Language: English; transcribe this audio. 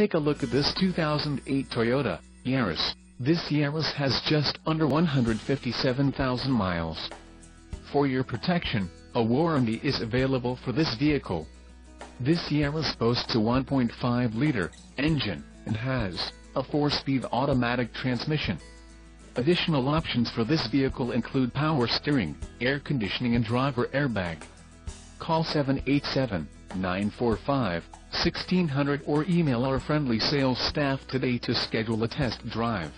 take a look at this 2008 Toyota Yaris. This Yaris has just under 157,000 miles. For your protection, a warranty is available for this vehicle. This Yaris boasts a 1.5-liter engine and has a 4-speed automatic transmission. Additional options for this vehicle include power steering, air conditioning and driver airbag. Call 787-945-1600 or email our friendly sales staff today to schedule a test drive.